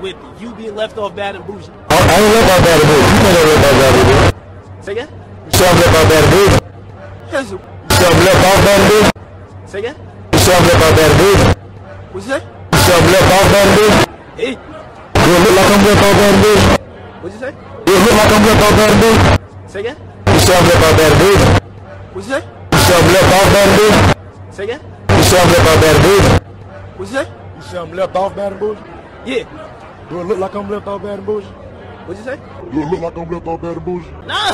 with you being left off bad and boujee? I, I ain't left out bad and boujee. You know that left out bad and boujee. Say again? You say I'm left out bad and boujee. Yes. You say I'm left off bad and boujee. Say again? You say I'm left out bad and boujee. What you say? You say I'm left off bad and boujee. Hey, Do it look like I'm left off bad and boujee? what you say? Do it look like I'm left off bad and boujee? Say again? You say I'm left out bad and boujee. What you say? You say I'm left off bad and boujee. Say again? You say I'm left out bad and boujee. What you say? You say I'm left off bad and boujee? Yeah. Do it look like I'm left off bad and boujee? What you say? Do it look like I'm left off bad and boujee? Nah.